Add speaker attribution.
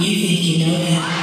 Speaker 1: You think you know that.